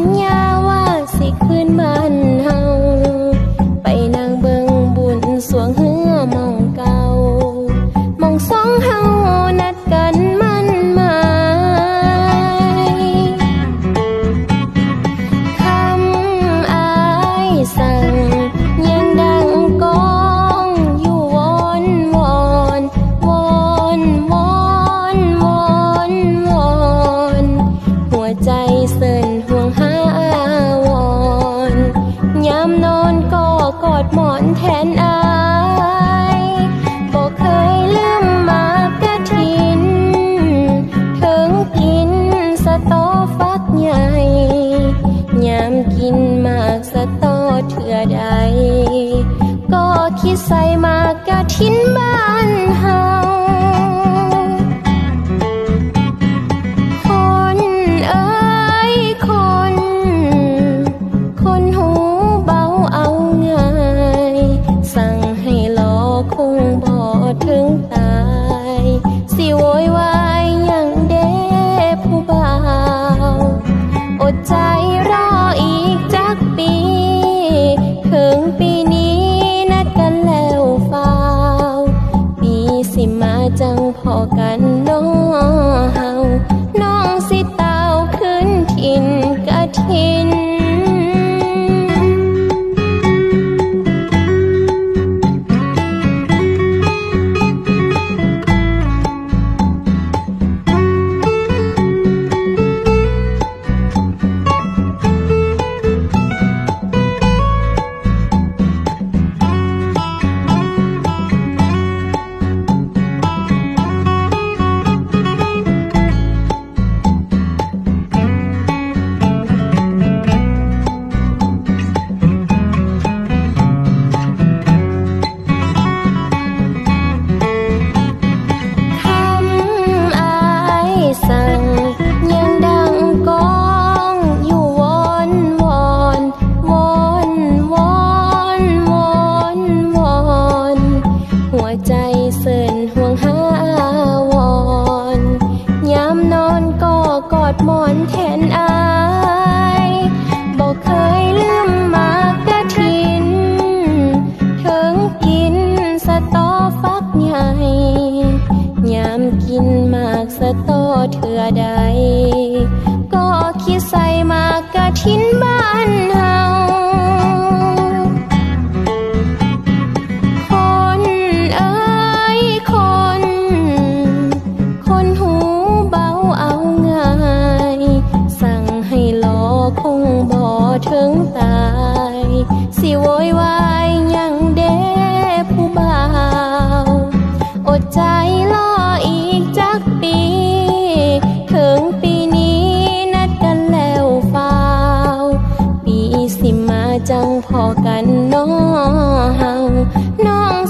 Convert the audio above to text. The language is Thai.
ญญาว่าสิคืนมัน ขี่ใส่มากะทิ้น it. โตเถื่อใด ก็คิดใส่มากะทิ้นบ้านเฮาคนเอ้ยคน คนหูเบาเอาง่าย สั่งให้ลอคงบ่ถึงตาย สิโวยวายยัง น้องน้อง